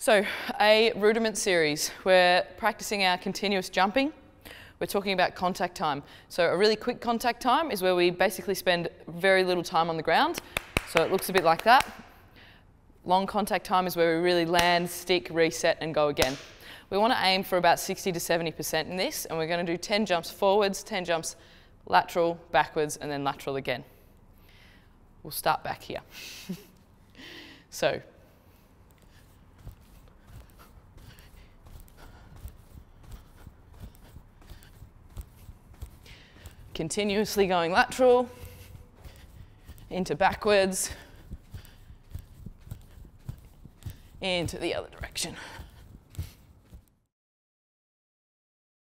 So a rudiment series, we're practicing our continuous jumping. We're talking about contact time. So a really quick contact time is where we basically spend very little time on the ground. So it looks a bit like that. Long contact time is where we really land, stick, reset and go again. We want to aim for about 60 to 70% in this and we're going to do 10 jumps forwards, 10 jumps lateral, backwards and then lateral again. We'll start back here. so continuously going lateral, into backwards, into the other direction.